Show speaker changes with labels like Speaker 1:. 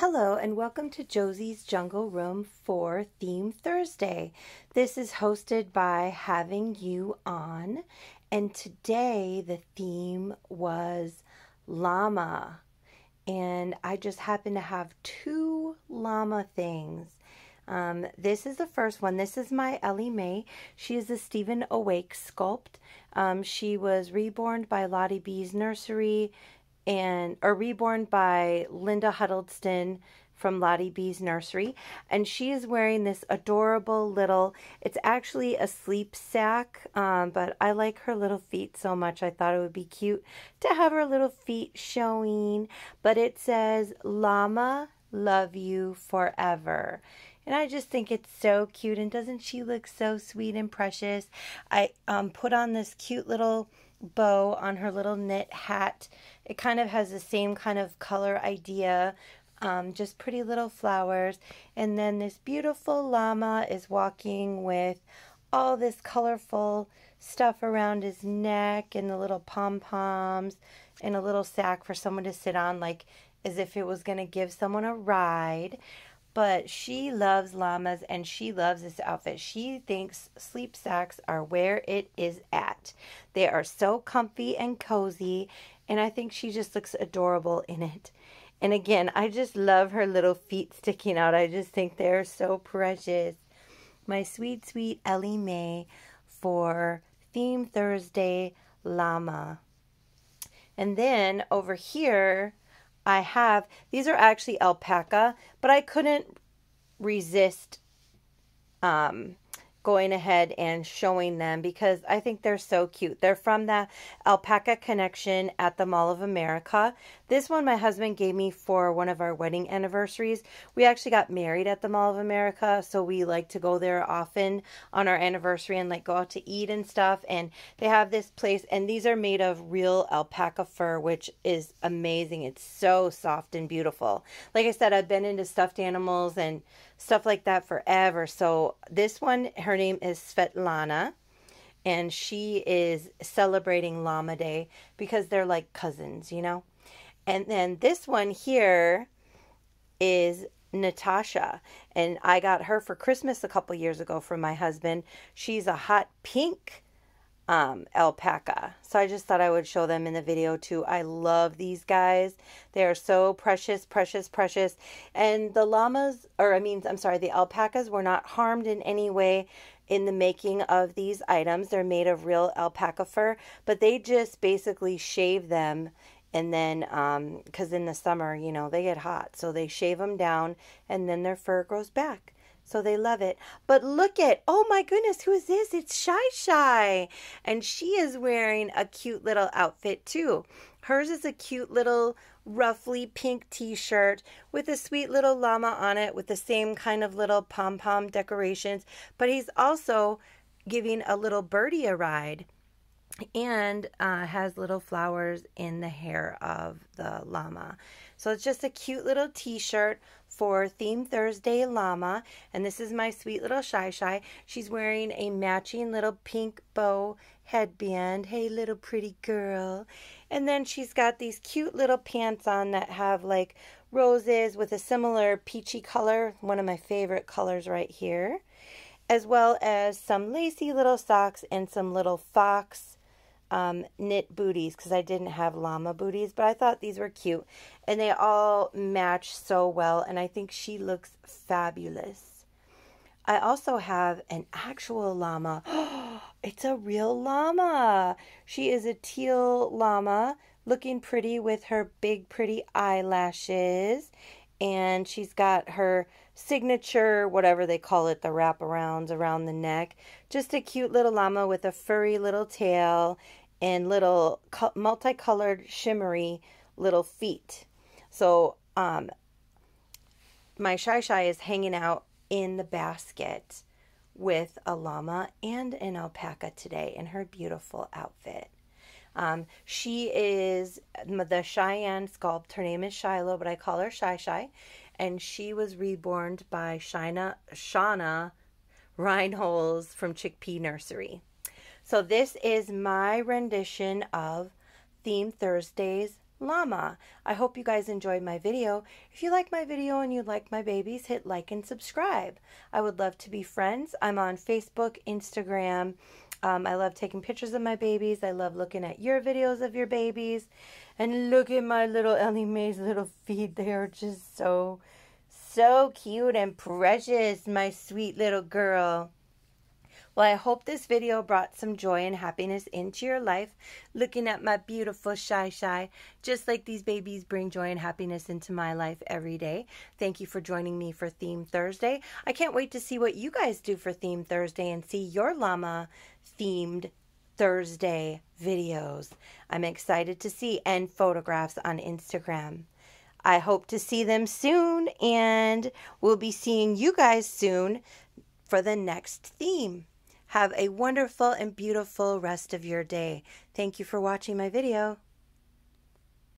Speaker 1: Hello and welcome to Josie's Jungle Room for Theme Thursday. This is hosted by Having You On, and today the theme was llama. And I just happen to have two llama things. Um, this is the first one. This is my Ellie Mae. She is a Stephen Awake sculpt. Um, she was reborn by Lottie B's Nursery and or reborn by Linda Huddleston from Lottie B's nursery. And she is wearing this adorable little, it's actually a sleep sack, um, but I like her little feet so much. I thought it would be cute to have her little feet showing. But it says, Llama, love you forever. And I just think it's so cute. And doesn't she look so sweet and precious? I um, put on this cute little bow on her little knit hat. It kind of has the same kind of color idea, um, just pretty little flowers. And then this beautiful llama is walking with all this colorful stuff around his neck and the little pom poms and a little sack for someone to sit on, like as if it was going to give someone a ride but she loves llamas and she loves this outfit. She thinks sleep sacks are where it is at. They are so comfy and cozy, and I think she just looks adorable in it. And again, I just love her little feet sticking out. I just think they're so precious. My sweet, sweet Ellie Mae for Theme Thursday Llama. And then over here, I have, these are actually alpaca, but I couldn't resist um, going ahead and showing them because I think they're so cute. They're from the Alpaca Connection at the Mall of America. This one my husband gave me for one of our wedding anniversaries. We actually got married at the Mall of America, so we like to go there often on our anniversary and like go out to eat and stuff. And they have this place, and these are made of real alpaca fur, which is amazing. It's so soft and beautiful. Like I said, I've been into stuffed animals and stuff like that forever. So this one, her name is Svetlana, and she is celebrating Llama Day because they're like cousins, you know. And then this one here is Natasha, and I got her for Christmas a couple years ago from my husband. She's a hot pink um, alpaca. So I just thought I would show them in the video too. I love these guys. They are so precious, precious, precious. And the llamas, or I mean, I'm sorry, the alpacas were not harmed in any way in the making of these items. They're made of real alpaca fur, but they just basically shave them and then because um, in the summer you know they get hot so they shave them down and then their fur grows back so they love it. But look at, oh my goodness, who is this? It's Shy Shy. And she is wearing a cute little outfit too. Hers is a cute little ruffly pink t-shirt with a sweet little llama on it with the same kind of little pom-pom decorations. But he's also giving a little birdie a ride and uh, has little flowers in the hair of the llama. So it's just a cute little t-shirt for Theme Thursday Llama. And this is my sweet little Shy Shy. She's wearing a matching little pink bow headband. Hey, little pretty girl. And then she's got these cute little pants on that have like roses with a similar peachy color. One of my favorite colors right here. As well as some lacy little socks and some little fox um, knit booties because I didn't have llama booties, but I thought these were cute and they all match so well. And I think she looks fabulous. I also have an actual llama. it's a real llama. She is a teal llama looking pretty with her big, pretty eyelashes. And she's got her signature, whatever they call it, the wraparounds around the neck. Just a cute little llama with a furry little tail and little multicolored shimmery little feet. So um, my Shy Shy is hanging out in the basket with a llama and an alpaca today in her beautiful outfit. Um, she is the Cheyenne sculpt. Her name is Shiloh, but I call her Shy Shy and she was reborn by Shina, Shauna Reinholz from Chickpea Nursery. So this is my rendition of Theme Thursdays llama. I hope you guys enjoyed my video. If you like my video and you like my babies, hit like and subscribe. I would love to be friends. I'm on Facebook, Instagram. Um, I love taking pictures of my babies. I love looking at your videos of your babies. And look at my little Ellie Mae's little feet. They are just so, so cute and precious, my sweet little girl. Well, I hope this video brought some joy and happiness into your life, looking at my beautiful Shy Shy, just like these babies bring joy and happiness into my life every day. Thank you for joining me for Theme Thursday. I can't wait to see what you guys do for Theme Thursday and see your llama themed Thursday videos. I'm excited to see and photographs on Instagram. I hope to see them soon, and we'll be seeing you guys soon for the next theme. Have a wonderful and beautiful rest of your day. Thank you for watching my video.